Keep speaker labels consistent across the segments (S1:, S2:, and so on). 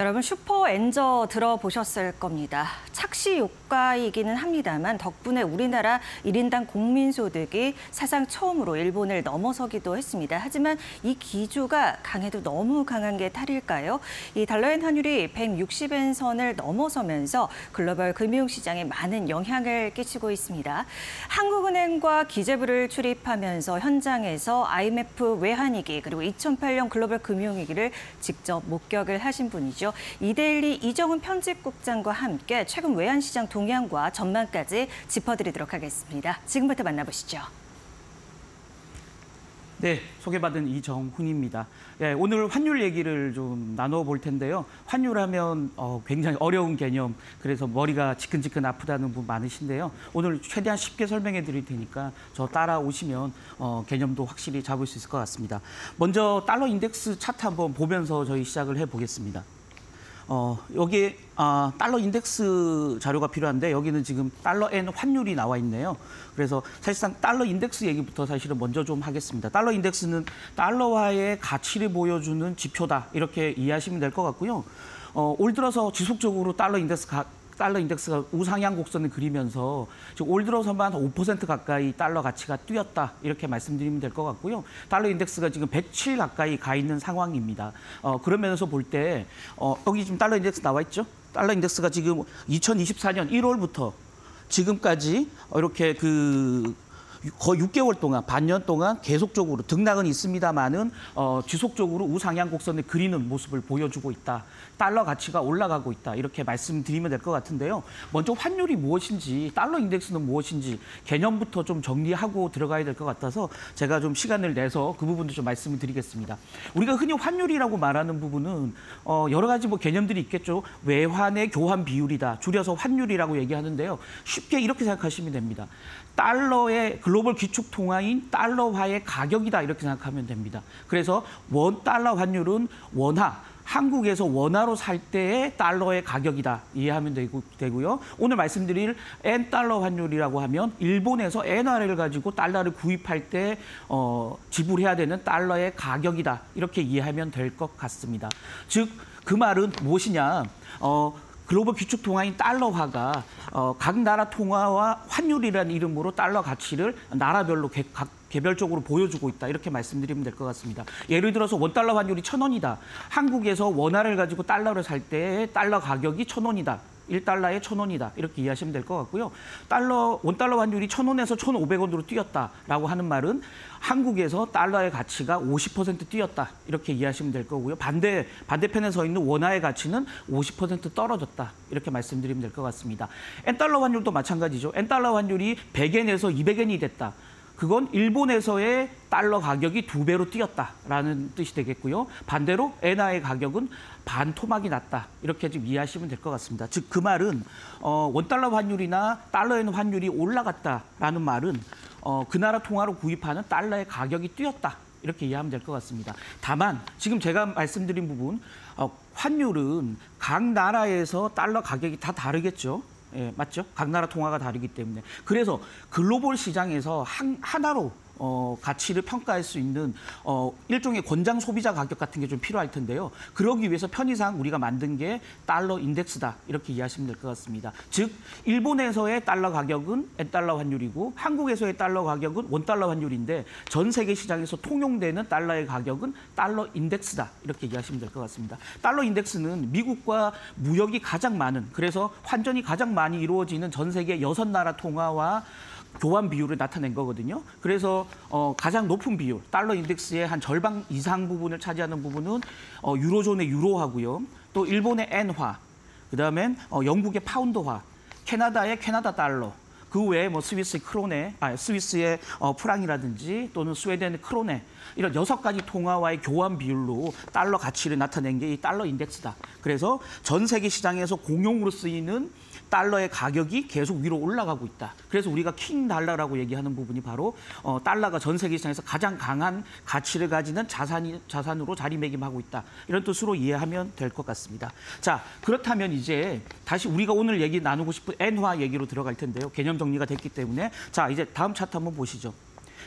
S1: 여러분 슈퍼 엔저 들어보셨을 겁니다. 착시 효과이기는 합니다만 덕분에 우리나라 1인당 국민소득이 사상 처음으로 일본을 넘어서기도 했습니다. 하지만 이 기조가 강해도 너무 강한 게 탈일까요? 이 달러엔 환율이 160엔 선을 넘어서면서 글로벌 금융시장에 많은 영향을 끼치고 있습니다. 한국은행과 기재부를 출입하면서 현장에서 IMF 외환위기 그리고 2008년 글로벌 금융위기를 직접 목격을 하신 분이죠. 이데일리 이정훈 편집국장과 함께 최근 외환시장 동향과 전망까지 짚어드리도록 하겠습니다. 지금부터 만나보시죠.
S2: 네, 소개받은 이정훈입니다. 예, 오늘 환율 얘기를 좀 나눠볼 텐데요. 환율하면 어, 굉장히 어려운 개념, 그래서 머리가 지끈지끈 아프다는 분 많으신데요. 오늘 최대한 쉽게 설명해 드릴 테니까 저 따라오시면 어, 개념도 확실히 잡을 수 있을 것 같습니다. 먼저 달러 인덱스 차트 한번 보면서 저희 시작을 해보겠습니다. 어, 여기 아, 달러 인덱스 자료가 필요한데 여기는 지금 달러 엔 환율이 나와 있네요. 그래서 사실상 달러 인덱스 얘기부터 사실은 먼저 좀 하겠습니다. 달러 인덱스는 달러화의 가치를 보여주는 지표다 이렇게 이해하시면 될 것 같고요. 어, 올 들어서 지속적으로 달러 인덱스 가, 달러 인덱스가 우상향 곡선을 그리면서 지금 올 들어서만 5% 가까이 달러 가치가 뛰었다 이렇게 말씀드리면 될 것 같고요. 달러 인덱스가 지금 107 가까이 가 있는 상황입니다. 어, 그러면서 볼때 어, 여기 지금 달러 인덱스 나와 있죠? 달러 인덱스가 지금 2024년 1월부터 지금까지 이렇게 그 거의 6개월 동안 반년 동안 계속적으로 등락은 있습니다만은 어, 지속적으로 우상향 곡선을 그리는 모습을 보여주고 있다. 달러 가치가 올라가고 있다. 이렇게 말씀드리면 될 것 같은데요. 먼저 환율이 무엇인지 달러 인덱스는 무엇인지 개념부터 좀 정리하고 들어가야 될 것 같아서 제가 좀 시간을 내서 그 부분도 좀 말씀을 드리겠습니다. 우리가 흔히 환율이라고 말하는 부분은 어, 여러 가지 뭐 개념들이 있겠죠. 외환의 교환 비율이다. 줄여서 환율이라고 얘기하는데요. 쉽게 이렇게 생각하시면 됩니다. 달러의 글로벌 기축 통화인 달러화의 가격이다 이렇게 생각하면 됩니다. 그래서 원 달러 환율은 원화 한국에서 원화로 살 때의 달러의 가격이다 이해하면 되고, 되고 요. 오늘 말씀드릴 엔 달러 환율이라고 하면 일본에서 엔화를 가지고 달러를 구입할 때 어, 지불해야 되는 달러의 가격이다 이렇게 이해하면 될 것 같습니다. 즉 그 말은 무엇이냐? 어, 글로벌 기축 통화인 달러화가 어, 각 나라 통화와 환율이라는 이름으로 달러 가치를 나라별로 개, 각 개별적으로 보여주고 있다 이렇게 말씀드리면 될 것 같습니다. 예를 들어서 원 달러 환율이 천 원이다. 한국에서 원화를 가지고 달러를 살 때 달러 가격이 천 원이다. 1달러에 천원이다 이렇게 이해하시면 될 것 같고요. 달러 원달러 환율이 천원에서 천오백 원으로 뛰었다라고 하는 말은 한국에서 달러의 가치가 50% 뛰었다 이렇게 이해하시면 될 거고요. 반대 반대편에 서 있는 원화의 가치는 50% 떨어졌다 이렇게 말씀드리면 될 것 같습니다. 엔달러 환율도 마찬가지죠. 엔달러 환율이 100엔에서 200엔이 됐다. 그건 일본에서의 달러 가격이 두 배로 뛰었다라는 뜻이 되겠고요. 반대로 엔화의 가격은 반 토막이 났다. 이렇게 좀 이해하시면 될 것 같습니다. 즉 그 말은 어, 원달러 환율이나 달러엔 환율이 올라갔다라는 말은 어, 그 나라 통화로 구입하는 달러의 가격이 뛰었다. 이렇게 이해하면 될 것 같습니다. 다만 지금 제가 말씀드린 부분 어, 환율은 각 나라에서 달러 가격이 다 다르겠죠. 예, 맞죠? 각 나라 통화가 다르기 때문에. 그래서 글로벌 시장에서 한, 하나로 어, 가치를 평가할 수 있는 어, 일종의 권장 소비자 가격 같은 게 좀 필요할 텐데요. 그러기 위해서 편의상 우리가 만든 게 달러 인덱스다 이렇게 이해하시면 될 것 같습니다. 즉 일본에서의 달러 가격은 엔달러 환율이고 한국에서의 달러 가격은 원달러 환율인데 전 세계 시장에서 통용되는 달러의 가격은 달러 인덱스다 이렇게 이해하시면 될 것 같습니다. 달러 인덱스는 미국과 무역이 가장 많은 그래서 환전이 가장 많이 이루어지는 전 세계 여섯 나라 통화와 교환 비율을 나타낸 거거든요. 그래서 어, 가장 높은 비율, 달러 인덱스의 한 절반 이상 부분을 차지하는 부분은 어, 유로존의 유로하고요. 또 일본의 엔화, 그다음엔 어, 영국의 파운드화, 캐나다의 캐나다 달러, 그 외에 뭐 스위스의 크로네, 아 스위스의 어, 프랑이라든지 또는 스웨덴의 크로네 이런 여섯 가지 통화와의 교환 비율로 달러 가치를 나타낸 게 이 달러 인덱스다. 그래서 전 세계 시장에서 공용으로 쓰이는 달러의 가격이 계속 위로 올라가고 있다. 그래서 우리가 킹 달러라고 얘기하는 부분이 바로 어, 달러가 전 세계 시장에서 가장 강한 가치를 가지는 자산이, 자산으로 자리매김하고 있다. 이런 뜻으로 이해하면 될 것 같습니다. 자, 그렇다면 이제 다시 우리가 오늘 얘기 나누고 싶은 엔화 얘기로 들어갈 텐데요. 개념 정리가 됐기 때문에 자, 이제 다음 차트 한번 보시죠.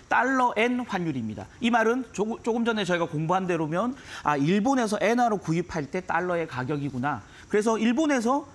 S2: 달러 엔 환율입니다. 이 말은 조금, 전에 저희가 공부한 대로면 아 일본에서 엔화로 구입할 때 달러의 가격이구나. 그래서 일본에서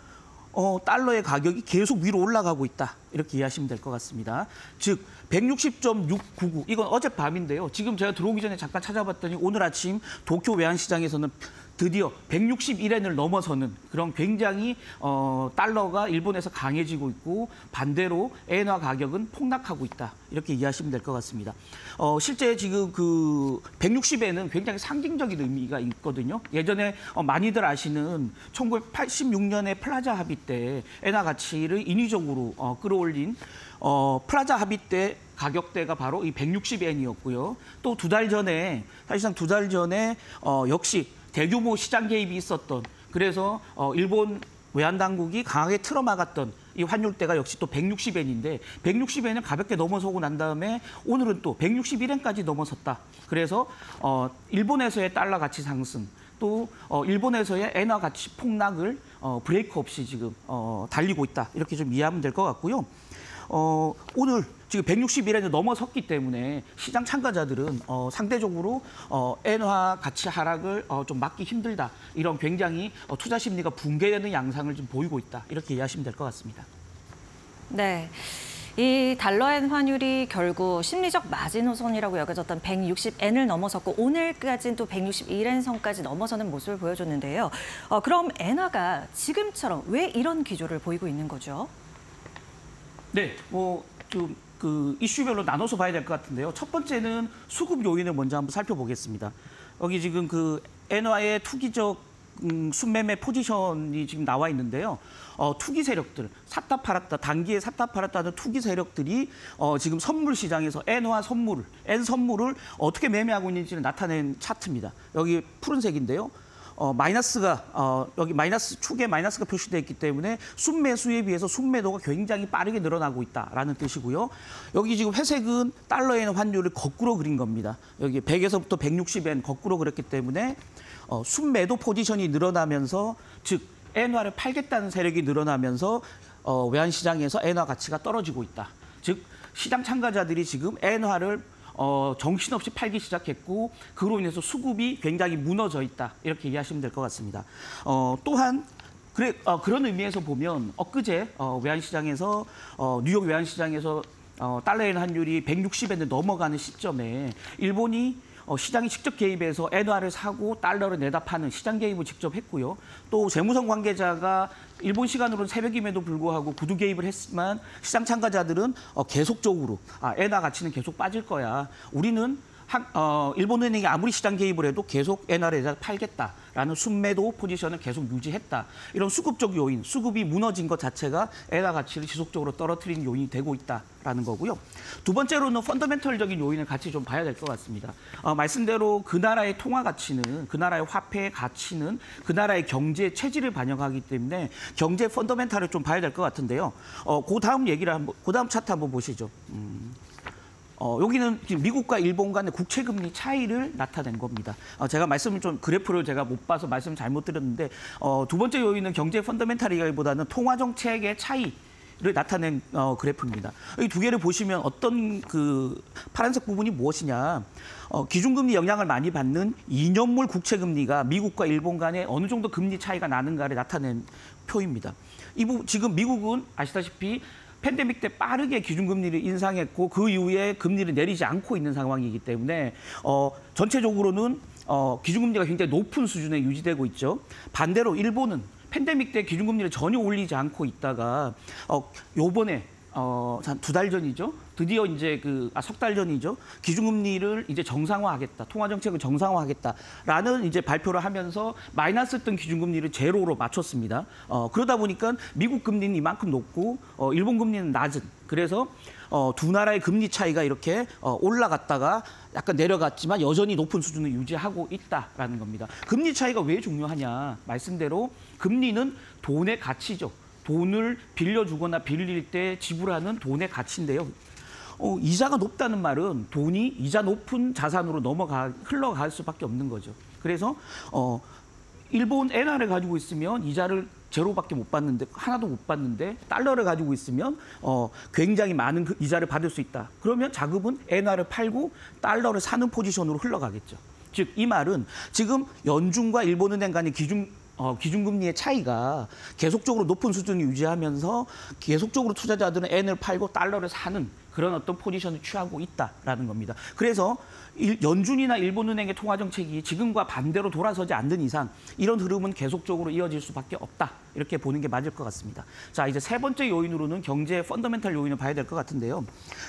S2: 어, 달러의 가격이 계속 위로 올라가고 있다. 이렇게 이해하시면 될 것 같습니다. 즉 160.699 이건 어젯밤인데요. 지금 제가 들어오기 전에 잠깐 찾아봤더니 오늘 아침 도쿄 외환시장에서는 드디어 161엔을 넘어서는 그런 굉장히 어, 달러가 일본에서 강해지고 있고 반대로 엔화 가격은 폭락하고 있다 이렇게 이해하시면 될 것 같습니다. 어, 실제 지금 그 160엔은 굉장히 상징적인 의미가 있거든요. 예전에 어, 많이들 아시는 1986년에 플라자 합의 때 엔화 가치를 인위적으로 어, 끌어올린 어, 플라자 합의 때 가격대가 바로 이 160엔이었고요. 또 두 달 전에 사실상 두 달 전에 어, 역시 대규모 시장 개입이 있었던 그래서 어, 일본 외환 당국이 강하게 틀어막았던 이 환율대가 역시 또 160엔인데 160엔을 가볍게 넘어서고 난 다음에 오늘은 또 161엔까지 넘어섰다. 그래서 어, 일본에서의 달러 가치 상승 또 어, 일본에서의 엔화 가치 폭락을 어, 브레이크 없이 지금 어, 달리고 있다. 이렇게 좀 이해하면 될 것 같고요. 어, 오늘 지금 161엔을 넘어섰기 때문에 시장 참가자들은 어, 상대적으로 어, 엔화 가치 하락을 어, 좀 막기 힘들다. 이런 굉장히 어, 투자 심리가 붕괴되는 양상을 좀 보이고 있다. 이렇게 이해하시면 될 것 같습니다.
S1: 네. 이 달러엔 환율이 결국 심리적 마지노선이라고 여겨졌던 160엔을 넘어섰고 오늘까지는 또 161엔 선까지 넘어서는 모습을 보여줬는데요. 어, 그럼 엔화가 지금처럼 왜 이런 기조를 보이고 있는 거죠?
S2: 네, 뭐좀 그 이슈별로 나눠서 봐야 될 것 같은데요. 첫 번째는 수급 요인을 먼저 한번 살펴보겠습니다. 여기 지금 그 엔화의 투기적 음, 순매매 포지션이 지금 나와 있는데요. 어, 투기 세력들, 샀다 팔았다, 단기에 샀다 팔았다는 투기 세력들이 어, 지금 선물 시장에서 엔화 선물, 엔 선물을 어떻게 매매하고 있는지를 나타낸 차트입니다. 여기 푸른색인데요. 어, 마이너스가 어, 여기 마이너스 축에 마이너스가 표시되어 있기 때문에 순매수에 비해서 순매도가 굉장히 빠르게 늘어나고 있다라는 뜻이고요. 여기 지금 회색은 달러에는 환율을 거꾸로 그린 겁니다. 여기 100에서부터 160엔 거꾸로 그렸기 때문에 어, 순매도 포지션이 늘어나면서 즉 엔화를 팔겠다는 세력이 늘어나면서 어, 외환 시장에서 엔화 가치가 떨어지고 있다. 즉 시장 참가자들이 지금 엔화를 어, 정신없이 팔기 시작했고 그로 인해서 수급이 굉장히 무너져 있다 이렇게 이해하시면 될 것 같습니다. 어, 또한 그래, 어, 그런 의미에서 보면 엊그제 어, 외환시장에서 어, 뉴욕 외환시장에서 어, 달러엔 환율이 160엔을 넘어가는 시점에 일본이 어, 시장이 직접 개입해서 엔화를 사고 달러를 내다 파는 시장 개입을 직접 했고요. 또 재무성 관계자가 일본 시간으로는 새벽임에도 불구하고 구두 개입을 했지만 시장 참가자들은 어, 계속적으로 아, 엔화 가치는 계속 빠질 거야. 우리는 한, 어, 일본은행이 아무리 시장 개입을 해도 계속 엔화를 팔겠다라는 순매도 포지션을 계속 유지했다. 이런 수급적 요인, 수급이 무너진 것 자체가 엔화 가치를 지속적으로 떨어뜨리는 요인이 되고 있다라는 거고요. 두 번째로는 펀더멘털적인 요인을 같이 좀 봐야 될 것 같습니다. 어, 말씀대로 그 나라의 통화 가치는 그 나라의 화폐의 가치는 그 나라의 경제 체질을 반영하기 때문에 경제 펀더멘털을 좀 봐야 될 것 같은데요. 어, 그 다음 얘기를 한번, 그 다음 차트 한번 보시죠. 음. 어, 여기는 지금 미국과 일본 간의 국채 금리 차이를 나타낸 겁니다. 어, 제가 말씀을 좀 그래프를 제가 못 봐서 말씀 잘못 드렸는데 어, 두 번째 요인은 경제 펀더멘탈이기보다는 통화 정책의 차이. 를 나타낸 어, 그래프입니다. 이 두 개를 보시면 어떤 그 파란색 부분이 무엇이냐? 어, 기준금리 영향을 많이 받는 2년물 국채금리가 미국과 일본 간에 어느 정도 금리 차이가 나는가를 나타낸 표입니다. 이 부, 지금 미국은 아시다시피 팬데믹 때 빠르게 기준금리를 인상했고 그 이후에 금리를 내리지 않고 있는 상황이기 때문에 어, 전체적으로는 어, 기준금리가 굉장히 높은 수준에 유지되고 있죠. 반대로 일본은 팬데믹 때 기준금리를 전혀 올리지 않고 있다가 어, 요번에 어, 두달 전이죠. 드디어 이제 그, 아, 석 달 전이죠. 기준금리를 이제 정상화하겠다. 통화정책을 정상화하겠다라는 이제 발표를 하면서 마이너스였던 기준금리를 제로로 맞췄습니다. 어, 그러다 보니까 미국 금리는 이만큼 높고, 어, 일본 금리는 낮은. 그래서 어, 두 나라의 금리 차이가 이렇게 어, 올라갔다가 약간 내려갔지만 여전히 높은 수준을 유지하고 있다라는 겁니다. 금리 차이가 왜 중요하냐? 말씀대로 금리는 돈의 가치죠. 돈을 빌려주거나 빌릴 때 지불하는 돈의 가치인데요. 어, 이자가 높다는 말은 돈이 이자 높은 자산으로 넘어가 흘러갈 수밖에 없는 거죠. 그래서 어, 일본 엔화를 가지고 있으면 이자를 제로밖에 못 받는데 하나도 못 받는데 달러를 가지고 있으면 어, 굉장히 많은 그 이자를 받을 수 있다. 그러면 자금은 엔화를 팔고 달러를 사는 포지션으로 흘러가겠죠. 즉 이 말은 지금 연준과 일본은행 간의 기준 어, 기준금리의 차이가 계속적으로 높은 수준을 유지하면서 계속적으로 투자자들은 엔을 팔고 달러를 사는 그런 어떤 포지션을 취하고 있다라는 겁니다. 그래서 일- 연준이나 일본은행의 통화 정책이 지금과 반대로 돌아서지 않는 이상 이런 흐름은 계속적으로 이어질 수밖에 없다 이렇게 보는 게 맞을 것 같습니다. 자 이제 세 번째 요인으로는 경제 펀더멘탈 요인을 봐야 될 것 같은데요.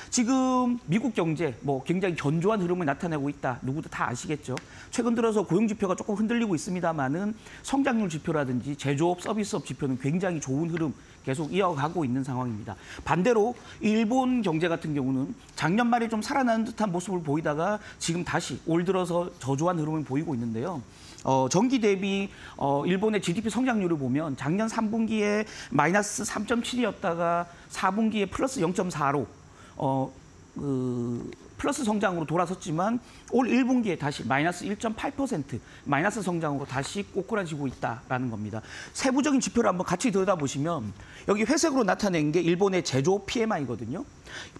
S2: 지금 미국 경제 뭐 굉장히 견조한 흐름을 나타내고 있다. 누구도 다 아시겠죠. 최근 들어서 고용 지표가 조금 흔들리고 있습니다만은 성장률 지표라든지 제조업 서비스업 지표는 굉장히 좋은 흐름 계속 이어가고 있는 상황입니다. 반대로 일본 경제 같은 경우는 작년 말에 좀 살아나는 듯한 모습을 보이다가 지금 다시 올 들어서 저조한 흐름을 보이고 있는데요. 어, 전기 대비 어, 일본의 GDP 성장률을 보면 작년 3분기에 마이너스 3.7이었다가 4분기에 플러스 0.4로 어, 그 플러스 성장으로 돌아섰지만 올 1분기에 다시 마이너스 1.8% 마이너스 성장으로 다시 꼬꾸라지고 있다라는 겁니다. 세부적인 지표를 한번 같이 들여다보시면 여기 회색으로 나타낸 게 일본의 제조업 PMI거든요.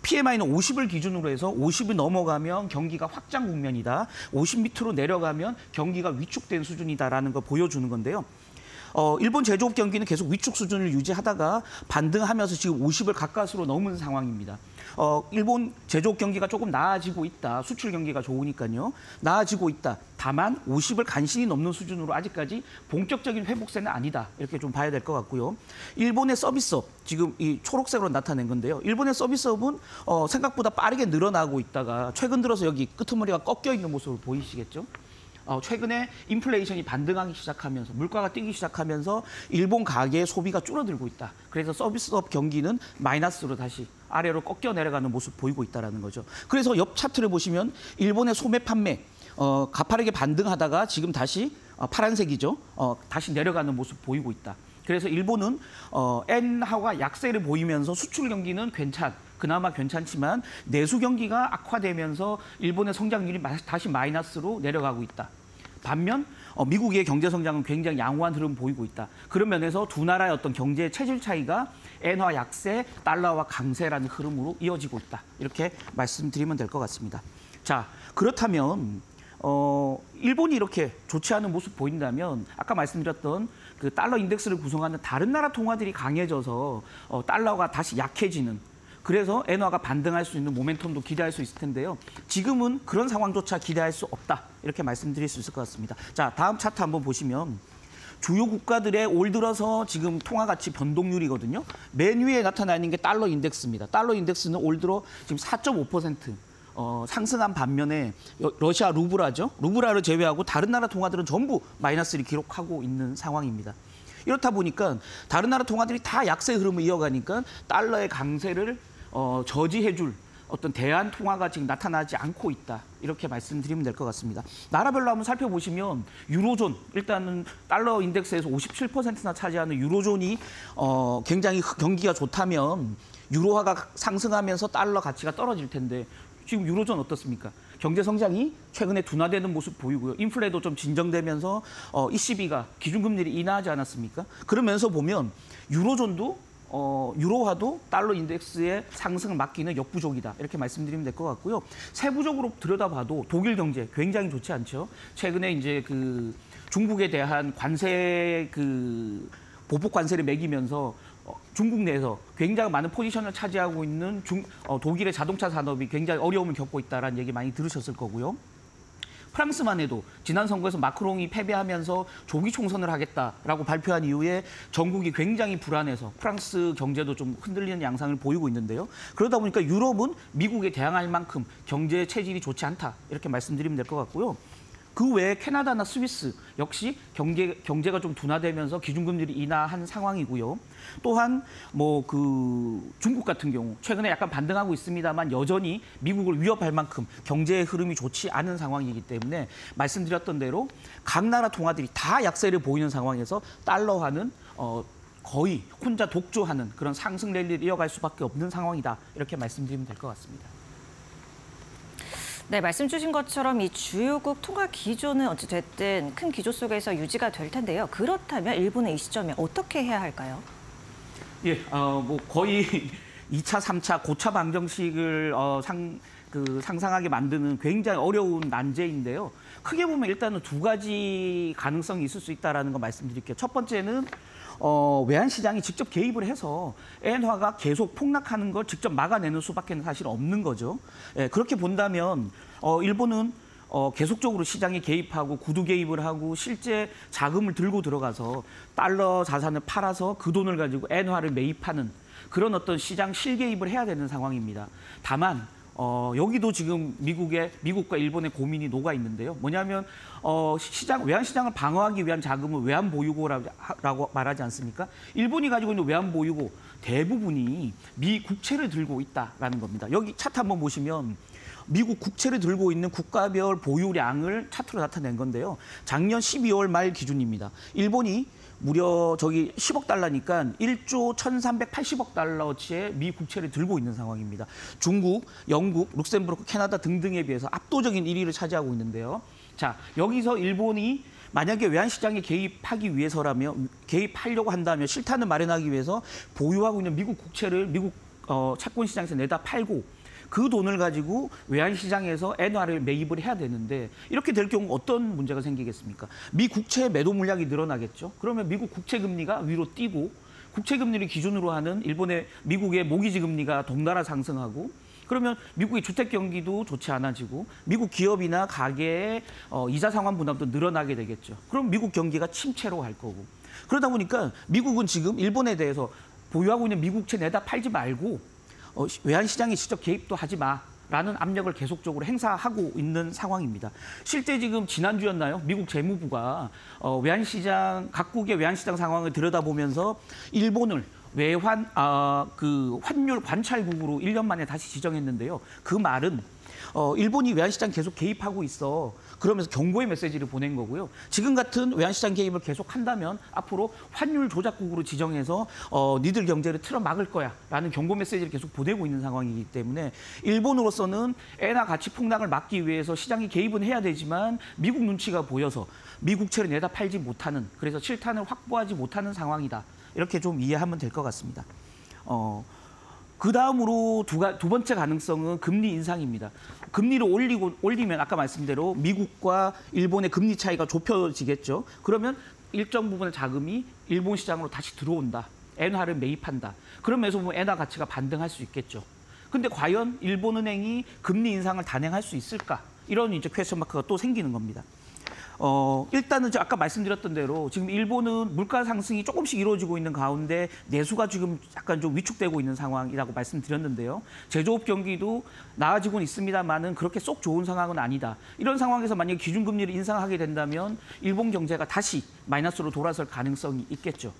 S2: PMI는 50을 기준으로 해서 50을 넘어가면 경기가 확장 국면이다. 50 밑으로 내려가면 경기가 위축된 수준이다라는 걸 보여주는 건데요. 어, 일본 제조업 경기는 계속 위축 수준을 유지하다가 반등하면서 지금 50을 가까스로 넘은 상황입니다. 어, 일본 제조업 경기가 조금 나아지고 있다. 수출 경기가 좋으니까요. 나아지고 있다. 다만 50을 간신히 넘는 수준으로 아직까지 본격적인 회복세는 아니다. 이렇게 좀 봐야 될 것 같고요. 일본의 서비스업, 지금 이 초록색으로 나타낸 건데요. 일본의 서비스업은 어, 생각보다 빠르게 늘어나고 있다가 최근 들어서 여기 끄트머리가 꺾여 있는 모습을 보이시겠죠? 어, 최근에 인플레이션이 반등하기 시작하면서 물가가 뛰기 시작하면서 일본 가계의 소비가 줄어들고 있다. 그래서 서비스업 경기는 마이너스로 다시 아래로 꺾여 내려가는 모습 보이고 있다라는 거죠. 그래서 옆 차트를 보시면 일본의 소매 판매 어, 가파르게 반등하다가 지금 다시 어, 파란색이죠. 어, 다시 내려가는 모습 보이고 있다. 그래서 일본은 어, 엔화가 약세를 보이면서 수출 경기는 괜찮. 그나마 괜찮지만 내수 경기가 악화되면서 일본의 성장률이 마- 다시 마이너스로 내려가고 있다. 반면 어, 미국의 경제 성장은 굉장히 양호한 흐름 보이고 있다. 그런 면에서 두 나라의 어떤 경제 체질 차이가 엔화 약세, 달러와 강세라는 흐름으로 이어지고 있다. 이렇게 말씀드리면 될 것 같습니다. 자, 그렇다면 어, 일본이 이렇게 좋지 않은 모습 보인다면 아까 말씀드렸던 그 달러 인덱스를 구성하는 다른 나라 통화들이 강해져서 어, 달러가 다시 약해지는 그래서 엔화가 반등할 수 있는 모멘텀도 기대할 수 있을 텐데요. 지금은 그런 상황조차 기대할 수 없다. 이렇게 말씀드릴 수 있을 것 같습니다. 자, 다음 차트 한번 보시면 주요 국가들의 올 들어서 지금 통화 가치 변동률이거든요. 맨 위에 나타나 있는 게 달러 인덱스입니다. 달러 인덱스는 올 들어 지금 4.5% 어, 상승한 반면에 여- 러시아 루브라죠. 루브라를 제외하고 다른 나라 통화들은 전부 마이너스를 기록하고 있는 상황입니다. 이렇다 보니까 다른 나라 통화들이 다 약세 흐름을 이어가니까 달러의 강세를 어, 저지해줄 어떤 대안 통화가 지금 나타나지 않고 있다. 이렇게 말씀드리면 될 것 같습니다. 나라별로 한번 살펴보시면 유로존 일단은 달러 인덱스에서 57%나 차지하는 유로존이 어, 굉장히 경기가 좋다면 유로화가 상승하면서 달러 가치가 떨어질 텐데 지금 유로존 어떻습니까? 경제 성장이 최근에 둔화되는 모습 보이고요. 인플레도 좀 진정되면서 어, ECB가 기준금리를 인하하지 않았습니까? 그러면서 보면 유로존도 어, 유로화도 달러 인덱스의 상승을 막기는 역부족이다. 이렇게 말씀드리면 될 것 같고요. 세부적으로 들여다봐도 독일 경제 굉장히 좋지 않죠. 최근에 이제 그 중국에 대한 관세 그 보복 관세를 매기면서 어, 중국 내에서 굉장히 많은 포지션을 차지하고 있는 중, 어, 독일의 자동차 산업이 굉장히 어려움을 겪고 있다라는 얘기 많이 들으셨을 거고요. 프랑스만 해도 지난 선거에서 마크롱이 패배하면서 조기 총선을 하겠다라고 발표한 이후에 전국이 굉장히 불안해서 프랑스 경제도 좀 흔들리는 양상을 보이고 있는데요. 그러다 보니까 유럽은 미국에 대항할 만큼 경제 체질이 좋지 않다 이렇게 말씀드리면 될 것 같고요. 그 외에 캐나다나 스위스 역시 경제, 경제가 좀 둔화되면서 기준금리를 인하한 상황이고요. 또한 뭐 그 중국 같은 경우 최근에 약간 반등하고 있습니다만 여전히 미국을 위협할 만큼 경제의 흐름이 좋지 않은 상황이기 때문에 말씀드렸던 대로 각 나라 통화들이 다 약세를 보이는 상황에서 달러화는 어 거의 혼자 독주하는 그런 상승 랠리를 이어갈 수밖에 없는 상황이다. 이렇게 말씀드리면 될 것 같습니다.
S1: 네, 말씀 주신 것처럼 이 주요국 통화 기조는 어찌됐든 큰 기조 속에서 유지가 될 텐데요. 그렇다면 일본은 이 시점에 어떻게 해야 할까요?
S2: 예, 어, 뭐 거의 2차, 3차 고차 방정식을 어, 상, 그 상상하게 만드는 굉장히 어려운 난제인데요. 크게 보면 일단은 두 가지 가능성이 있을 수 있다라는 거 말씀드릴게요. 첫 번째는 어, 외환 시장이 직접 개입을 해서 엔화가 계속 폭락하는 걸 직접 막아내는 수밖에 사실 없는 거죠. 예, 그렇게 본다면 어, 일본은 어, 계속적으로 시장에 개입하고 구두 개입을 하고 실제 자금을 들고 들어가서 달러 자산을 팔아서 그 돈을 가지고 엔화를 매입하는 그런 어떤 시장 실개입을 해야 되는 상황입니다. 다만 어, 여기도 지금 미국의 미국과 일본의 고민이 녹아 있는데요. 뭐냐면 어, 시장 외환 시장을 방어하기 위한 자금은 외환 보유고라고 말하지 않습니까? 일본이 가지고 있는 외환 보유고 대부분이 미 국채를 들고 있다라는 겁니다. 여기 차트 한번 보시면 미국 국채를 들고 있는 국가별 보유량을 차트로 나타낸 건데요. 작년 12월 말 기준입니다. 일본이 무려 저기 10억 달러니까 1조 1,380억 달러치의 미 국채를 들고 있는 상황입니다. 중국, 영국, 룩셈부르크, 캐나다 등등에 비해서 압도적인 1위를 차지하고 있는데요. 자, 여기서 일본이 만약에 외환시장에 개입하기 위해서라면 개입하려고 한다면 실탄을 마련하기 위해서 보유하고 있는 미국 국채를 미국 어, 채권 시장에서 내다 팔고 그 돈을 가지고 외환 시장에서 엔화를 매입을 해야 되는데 이렇게 될 경우 어떤 문제가 생기겠습니까? 미 국채 매도 물량이 늘어나겠죠. 그러면 미국 국채 금리가 위로 뛰고 국채 금리를 기준으로 하는 일본의 미국의 모기지 금리가 동나라 상승하고 그러면 미국의 주택 경기도 좋지 않아지고 미국 기업이나 가게의 어, 이자 상환 부담도 늘어나게 되겠죠. 그럼 미국 경기가 침체로 갈 거고 그러다 보니까 미국은 지금 일본에 대해서 보유하고 있는 미국채 내다 팔지 말고 어, 외환 시장에 직접 개입도 하지 마. 라는 압력을 계속적으로 행사하고 있는 상황입니다. 실제 지금 지난주였나요? 미국 재무부가 어, 외환시장 각국의 외환시장 상황을 들여다보면서 일본을 외환 아, 그 환율 관찰국으로 1년 만에 다시 지정했는데요. 그 말은 어, 일본이 외환시장 계속 개입하고 있어. 그러면서 경고의 메시지를 보낸 거고요. 지금 같은 외환시장 개입을 계속 한다면 앞으로 환율 조작국으로 지정해서 어, 니들 경제를 틀어 막을 거야. 라는 경고 메시지를 계속 보내고 있는 상황이기 때문에 일본으로서는 엔화 가치 폭락을 막기 위해서 시장이 개입은 해야 되지만 미국 눈치가 보여서 미국채를 내다 팔지 못하는 그래서 실탄을 확보하지 못하는 상황이다. 이렇게 좀 이해하면 될 것 같습니다. 어, 그 다음으로 두, 가, 두 번째 가능성은 금리 인상입니다. 금리를 올리고 올리면 아까 말씀대로 미국과 일본의 금리 차이가 좁혀지겠죠. 그러면 일정 부분의 자금이 일본 시장으로 다시 들어온다. 엔화를 매입한다. 그러면서 보면 엔화 가치가 반등할 수 있겠죠. 근데 과연 일본은행이 금리 인상을 단행할 수 있을까? 이런 이제 퀘스천 마크가 또 생기는 겁니다. 어, 일단은 아까 말씀드렸던 대로 지금 일본은 물가 상승이 조금씩 이루어지고 있는 가운데 내수가 지금 약간 좀 위축되고 있는 상황이라고 말씀드렸는데요. 제조업 경기도 나아지고는 있습니다만은 그렇게 쏙 좋은 상황은 아니다. 이런 상황에서 만약에 기준금리를 인상하게 된다면 일본 경제가 다시 마이너스로 돌아설 가능성이 있겠죠.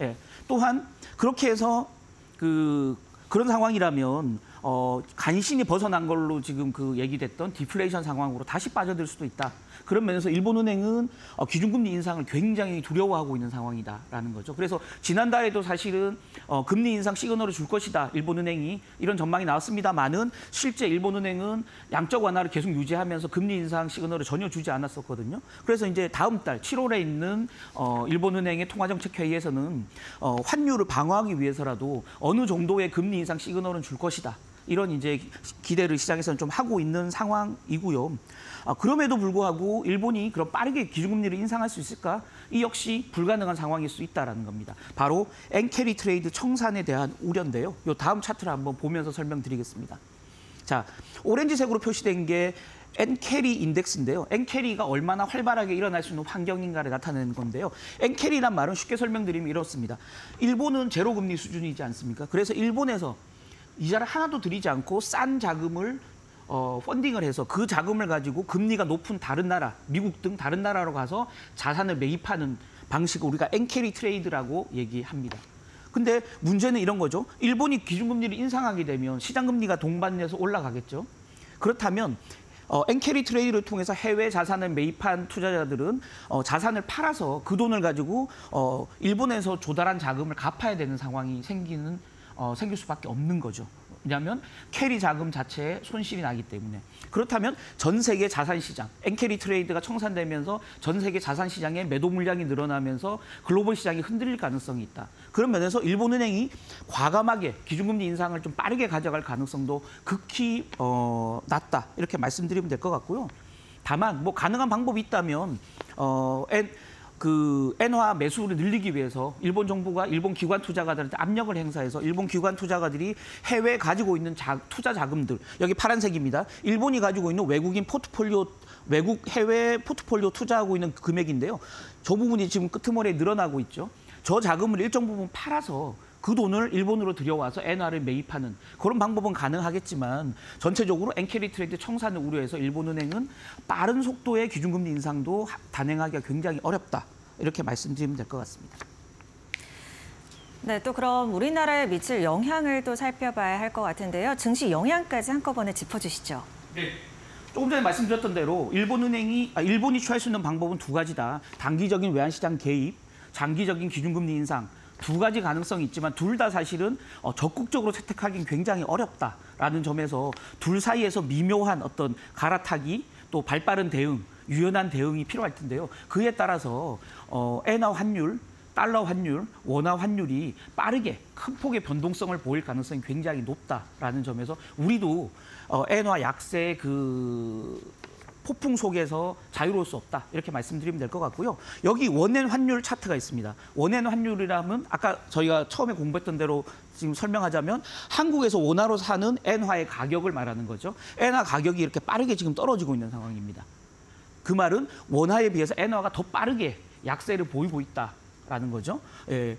S2: 예. 또한 그렇게 해서 그 그런 상황이라면 어, 간신히 벗어난 걸로 지금 그 얘기됐던 디플레이션 상황으로 다시 빠져들 수도 있다. 그런 면에서 일본은행은 어, 기준금리 인상을 굉장히 두려워하고 있는 상황이다라는 거죠. 그래서 지난달에도 사실은 어, 금리 인상 시그널을 줄 것이다. 일본은행이 이런 전망이 나왔습니다만은 실제 일본은행은 양적 완화를 계속 유지하면서 금리 인상 시그널을 전혀 주지 않았었거든요. 그래서 이제 다음 달 7월에 있는 어, 일본은행의 통화정책 회의에서는 어, 환율을 방어하기 위해서라도 어느 정도의 금리 인상 시그널은 줄 것이다. 이런 이제 기대를 시장에서는 좀 하고 있는 상황이고요. 아, 그럼에도 불구하고 일본이 그럼 빠르게 기준금리를 인상할 수 있을까? 이 역시 불가능한 상황일 수 있다라는 겁니다. 바로 엔캐리 트레이드 청산에 대한 우려인데요. 요 다음 차트를 한번 보면서 설명드리겠습니다. 자, 오렌지색으로 표시된 게 엔캐리 인덱스인데요. 엔캐리가 얼마나 활발하게 일어날 수 있는 환경인가를 나타내는 건데요. 엔캐리란 말은 쉽게 설명드리면 이렇습니다. 일본은 제로 금리 수준이지 않습니까? 그래서 일본에서 이자를 하나도 들이지 않고 싼 자금을 어, 펀딩을 해서 그 자금을 가지고 금리가 높은 다른 나라, 미국 등 다른 나라로 가서 자산을 매입하는 방식을 우리가 엔캐리 트레이드라고 얘기합니다. 근데 문제는 이런 거죠. 일본이 기준금리를 인상하게 되면 시장금리가 동반돼서 올라가겠죠. 그렇다면 어, 엔캐리 트레이드를 통해서 해외 자산을 매입한 투자자들은 어, 자산을 팔아서 그 돈을 가지고 어, 일본에서 조달한 자금을 갚아야 되는 상황이 생기는 어, 생길 수밖에 없는 거죠. 왜냐하면 캐리 자금 자체에 손실이 나기 때문에 그렇다면 전 세계 자산 시장 엔캐리 트레이드가 청산되면서 전 세계 자산 시장의 매도 물량이 늘어나면서 글로벌 시장이 흔들릴 가능성이 있다. 그런 면에서 일본은행이 과감하게 기준금리 인상을 좀 빠르게 가져갈 가능성도 극히 어, 낮다 이렇게 말씀드리면 될 것 같고요. 다만 뭐 가능한 방법이 있다면 어, 엔, 그 엔화 매수를 늘리기 위해서 일본 정부가 일본 기관 투자가들한테 압력을 행사해서 일본 기관 투자가들이 해외에 가지고 있는 자, 투자 자금들 여기 파란색입니다. 일본이 가지고 있는 외국인 포트폴리오 외국 해외 포트폴리오 투자하고 있는 금액인데요. 저 부분이 지금 끄트머리에 늘어나고 있죠. 저 자금을 일정 부분 팔아서 그 돈을 일본으로 들여와서 엔화를 매입하는 그런 방법은 가능하겠지만 전체적으로 엔캐리 트레이드 청산을 우려해서 일본은행은 빠른 속도의 기준금리 인상도 하- 단행하기가 굉장히 어렵다 이렇게 말씀드리면 될 것 같습니다.
S1: 네, 또 그럼 우리나라에 미칠 영향을 또 살펴봐야 할 것 같은데요. 증시 영향까지 한꺼번에 짚어주시죠.
S2: 네. 조금 전에 말씀드렸던 대로 일본은행이 아, 일본이 취할 수 있는 방법은 두 가지다. 단기적인 외환시장 개입, 장기적인 기준금리 인상. 두 가지 가능성이 있지만 둘 다 사실은 어, 적극적으로 채택하기는 굉장히 어렵다라는 점에서 둘 사이에서 미묘한 어떤 갈아타기 또 발빠른 대응, 유연한 대응이 필요할 텐데요. 그에 따라서 어, 엔화 환율, 달러 환율, 원화 환율이 빠르게 큰 폭의 변동성을 보일 가능성이 굉장히 높다라는 점에서 우리도 어, 엔화 약세의 그 폭풍 속에서 자유로울 수 없다 이렇게 말씀드리면 될 것 같고요. 여기 원엔 환율 차트가 있습니다. 원엔 환율이라면 아까 저희가 처음에 공부했던 대로 지금 설명하자면 한국에서 원화로 사는 엔화의 가격을 말하는 거죠. 엔화 가격이 이렇게 빠르게 지금 떨어지고 있는 상황입니다. 그 말은 원화에 비해서 엔화가 더 빠르게 약세를 보이고 있다라는 거죠. 예.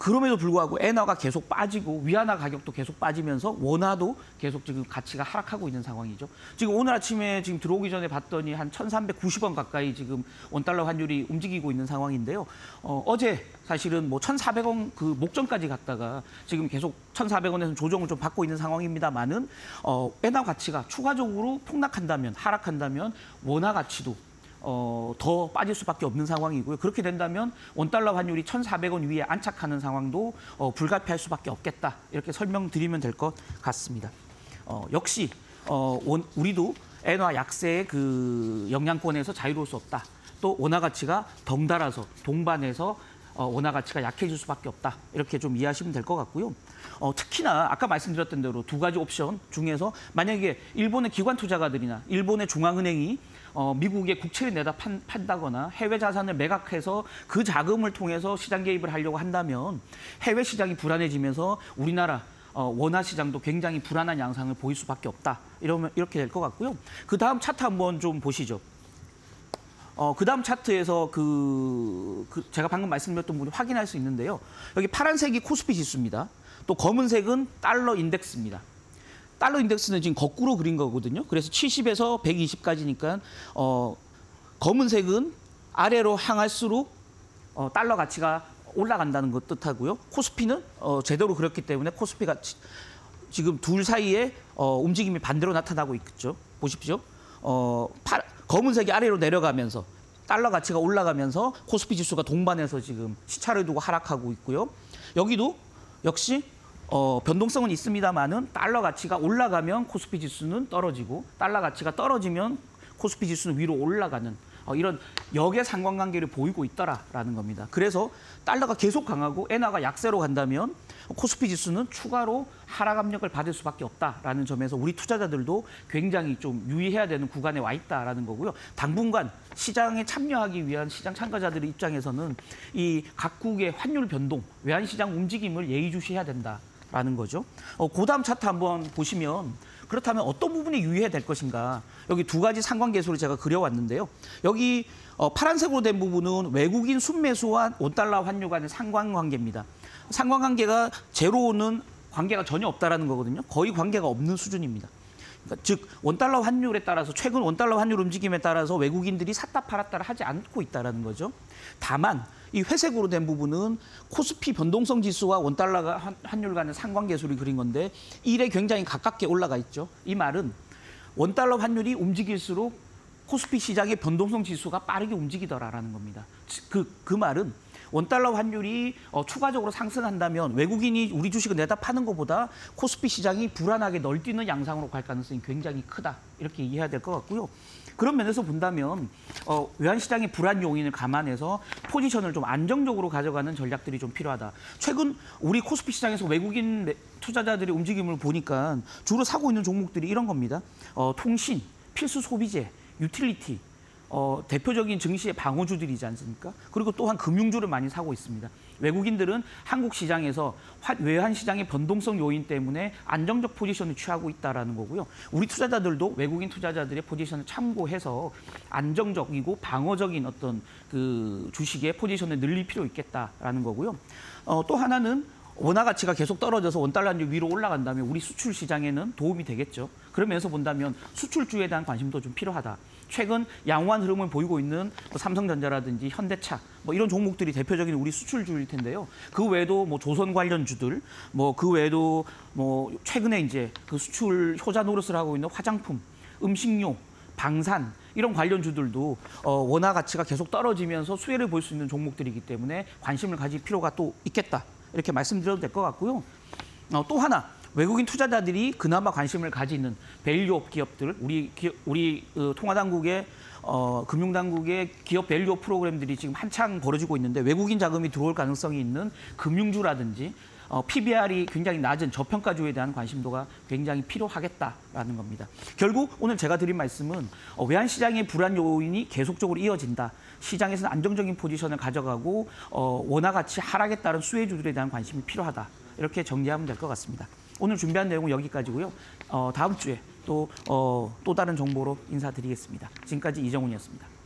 S2: 그럼에도 불구하고 엔화가 계속 빠지고 위안화 가격도 계속 빠지면서 원화도 계속 지금 가치가 하락하고 있는 상황이죠. 지금 오늘 아침에 지금 들어오기 전에 봤더니 한 1,390원 가까이 지금 원달러 환율이 움직이고 있는 상황인데요. 어, 어제 사실은 뭐 1,400원 그 목전까지 갔다가 지금 계속 1,400원에서 조정을 좀 받고 있는 상황입니다만은 어, 엔화 가치가 추가적으로 폭락한다면 하락한다면 원화 가치도 어, 더 빠질 수밖에 없는 상황이고요. 그렇게 된다면 원달러 환율이 1,400원 위에 안착하는 상황도 어, 불가피할 수밖에 없겠다. 이렇게 설명드리면 될 것 같습니다. 어, 역시 어, 원, 우리도 엔화 약세의 그 영향권에서 자유로울 수 없다. 또 원화 가치가 덩달아서 동반해서 어, 원화 가치가 약해질 수밖에 없다. 이렇게 좀 이해하시면 될 것 같고요. 어, 특히나 아까 말씀드렸던 대로 두 가지 옵션 중에서 만약에 일본의 기관 투자가들이나 일본의 중앙은행이 어, 미국의 국채를 내다 판, 판다거나 해외 자산을 매각해서 그 자금을 통해서 시장 개입을 하려고 한다면 해외 시장이 불안해지면서 우리나라 어, 원화 시장도 굉장히 불안한 양상을 보일 수밖에 없다. 이러면 이렇게 될 것 같고요. 그 다음 차트 한번 좀 보시죠. 어, 그 다음 차트에서 그, 그 제가 방금 말씀드렸던 부분을 확인할 수 있는데요. 여기 파란색이 코스피 지수입니다. 또 검은색은 달러 인덱스입니다. 달러 인덱스는 지금 거꾸로 그린 거거든요. 그래서 70에서 120까지니까 어, 검은색은 아래로 향할수록 어, 달러 가치가 올라간다는 것 뜻하고요. 코스피는 어, 제대로 그렇기 때문에 코스피가 지- 지금 둘 사이에 어, 움직임이 반대로 나타나고 있죠. 보십시오. 어, 파, 검은색이 아래로 내려가면서 달러 가치가 올라가면서 코스피 지수가 동반해서 지금 시차를 두고 하락하고 있고요. 여기도 역시 어, 변동성은 있습니다만은 달러 가치가 올라가면 코스피 지수는 떨어지고 달러 가치가 떨어지면 코스피 지수는 위로 올라가는 어, 이런 역의 상관관계를 보이고 있더라라는 겁니다. 그래서 달러가 계속 강하고 엔화가 약세로 간다면 코스피 지수는 추가로 하락 압력을 받을 수밖에 없다라는 점에서 우리 투자자들도 굉장히 좀 유의해야 되는 구간에 와 있다라는 거고요. 당분간 시장에 참여하기 위한 시장 참가자들의 입장에서는 이 각국의 환율 변동, 외환 시장 움직임을 예의주시해야 된다 라는 거죠. 어, 그다음 차트 한번 보시면 그렇다면 어떤 부분이 유의해야 될 것인가? 여기 두 가지 상관계수를 제가 그려왔는데요. 여기 어, 파란색으로 된 부분은 외국인 순매수와 원달러 환율 간의 상관관계입니다. 상관관계가 제로는 관계가 전혀 없다라는 거거든요. 거의 관계가 없는 수준입니다. 그러니까 즉 원달러 환율에 따라서 최근 원달러 환율 움직임에 따라서 외국인들이 샀다 팔았다를 하지 않고 있다라는 거죠. 다만 이 회색으로 된 부분은 코스피 변동성 지수와 원달러가 환- 환율 간의 상관계수를 그린 건데 일에 굉장히 가깝게 올라가 있죠. 이 말은 원달러 환율이 움직일수록 코스피 시장의 변동성 지수가 빠르게 움직이더라라는 겁니다. 그, 그 말은 원달러 환율이 어, 추가적으로 상승한다면 외국인이 우리 주식을 내다 파는 것보다 코스피 시장이 불안하게 널뛰는 양상으로 갈 가능성이 굉장히 크다. 이렇게 이해해야 될 것 같고요. 그런 면에서 본다면 어, 외환시장의 불안 요인을 감안해서 포지션을 좀 안정적으로 가져가는 전략들이 좀 필요하다. 최근 우리 코스피 시장에서 외국인 매- 투자자들의 움직임을 보니까 주로 사고 있는 종목들이 이런 겁니다. 어, 통신, 필수 소비재, 유틸리티, 어, 대표적인 증시의 방어주들이지 않습니까? 그리고 또한 금융주를 많이 사고 있습니다. 외국인들은 한국 시장에서 화- 외환 시장의 변동성 요인 때문에 안정적 포지션을 취하고 있다라는 거고요. 우리 투자자들도 외국인 투자자들의 포지션을 참고해서 안정적이고 방어적인 어떤 그 주식의 포지션을 늘릴 필요 있겠다라는 거고요. 어, 또 하나는 원화 가치가 계속 떨어져서 원달러 환율 위로 올라간다면 우리 수출 시장에는 도움이 되겠죠. 그러면서 본다면 수출주에 대한 관심도 좀 필요하다. 최근 양호한 흐름을 보이고 있는 뭐 삼성전자라든지 현대차 뭐 이런 종목들이 대표적인 우리 수출주일 텐데요. 그 외에도 뭐 조선 관련 주들 뭐 그 외에도 뭐 최근에 이제 그 수출 효자 노릇을 하고 있는 화장품, 음식료, 방산 이런 관련 주들도 어, 원화 가치가 계속 떨어지면서 수혜를 볼 수 있는 종목들이기 때문에 관심을 가질 필요가 또 있겠다 이렇게 말씀드려도 될 것 같고요. 어, 또 하나 외국인 투자자들이 그나마 관심을 가지는 밸류업 기업들 우리 기, 우리 어, 통화당국의 어, 금융당국의 기업 밸류업 프로그램들이 지금 한창 벌어지고 있는데 외국인 자금이 들어올 가능성이 있는 금융주라든지 어, PBR이 굉장히 낮은 저평가주에 대한 관심도가 굉장히 필요하겠다라는 겁니다. 결국 오늘 제가 드린 말씀은 어, 외환시장의 불안 요인이 계속적으로 이어진다. 시장에서는 안정적인 포지션을 가져가고 어, 원화 가치 하락에 따른 수혜주들에 대한 관심이 필요하다. 이렇게 정리하면 될 것 같습니다. 오늘 준비한 내용은 여기까지고요. 어, 다음 주에 또, 어, 또 다른 정보로 인사드리겠습니다. 지금까지 이정훈이었습니다.